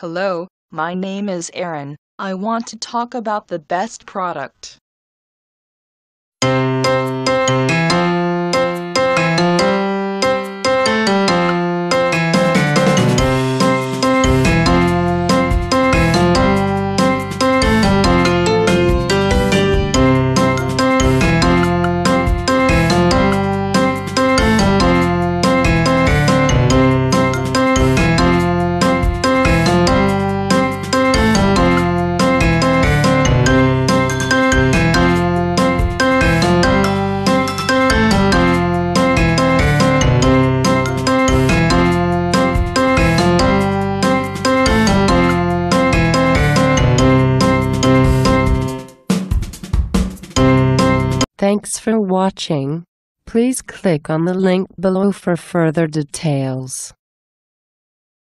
Hello, my name is Aaron. I want to talk about the best product. Thanks for watching. Please click on the link below for further details.